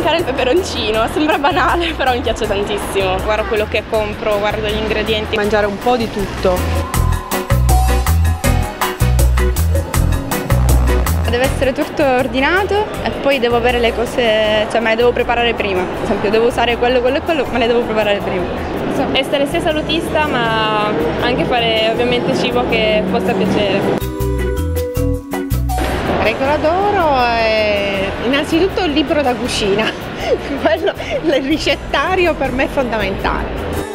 peperoncino, sembra banale, però mi piace tantissimo. Guardo quello che compro, guardo gli ingredienti. Mangiare un po' di tutto. Deve essere tutto ordinato e poi devo avere le cose, cioè me le devo preparare prima. Per esempio devo usare quello, quello e quello, me le devo preparare prima. Essere sia salutista ma anche fare ovviamente cibo che possa piacere. Regola d'oro è innanzitutto il libro da cucina, quello, il ricettario per me è fondamentale.